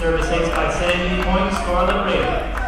Services by Sandy, point Scarlet Raven.